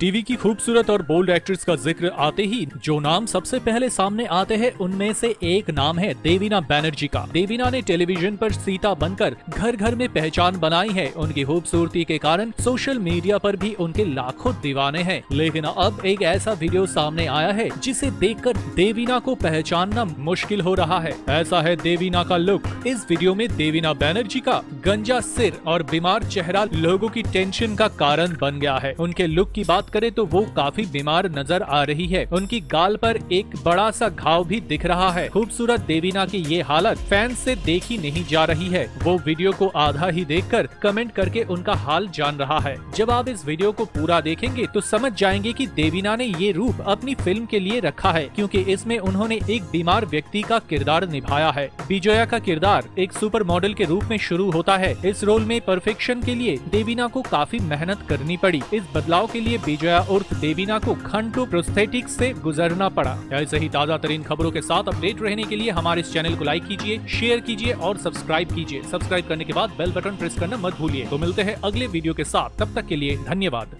TV की खूबसूरत और बोल्ड एक्ट्रेस का ज़िक्र आते ही जो नाम सबसे पहले सामने आते हैं, उनमें से एक नाम है देवीना बैनर्जी का। देवीना ने टेलीविज़न पर सीता बनकर घर घर में पहचान बनाई है। उनकी खूबसूरती के कारण सोशल मीडिया पर भी उनके लाखों दीवाने हैं। लेकिन अब एक ऐसा वीडियो सामने आया है, जिसे देखकर देवीना को पहचानना मुश्किल हो रहा है। ऐसा है देवीना का लुक इस वीडियो में देवीना बैनर्जी का गंजा सिर और बीमार चेहरा लोगों की टेंशन का कारण बन गया है। उनके लुक की बात करें तो वो काफ़ी बीमार नज़र आ रही है। उनकी गाल पर एक बड़ा सा घाव भी दिख रहा है। खूबसूरत देवीना की ये हालत फैंस से देखी नहीं जा रही है। वो वीडियो को आधा ही देखकर कमेंट करके उनका हाल जान रहा है। जब आप इस वीडियो को पूरा देखेंगे तो समझ जाएँगे कि देवीना ने ये रूप अपनी फ़िल्म के लिए रखा है, क्योंकि इसमें उन्होंने एक बीमार व्यक्ति का किरदार निभाया है। विजया का किरदार एक सुपर मॉडल के रूप में शुरू होता है। इस रोल में परफेक्शन के लिए देवीना को काफ़ी मेहनत करनी पड़ी। इस बदलाव के लिए विजया उर्फ़ देवीना को घंटों प्रोस्थेटिक से गुजरना पड़ा। ऐसे ही ताज़ा तरीन खबरों के साथ अपडेट रहने के लिए हमारे इस चैनल को लाइक कीजिए शेयर कीजिए और सब्सक्राइब कीजिए। सब्सक्राइब करने के बाद बेल बटन प्रेस करना मत भूलिए। तो मिलते हैं अगले वीडियो के साथ। तब तक के लिए धन्यवाद।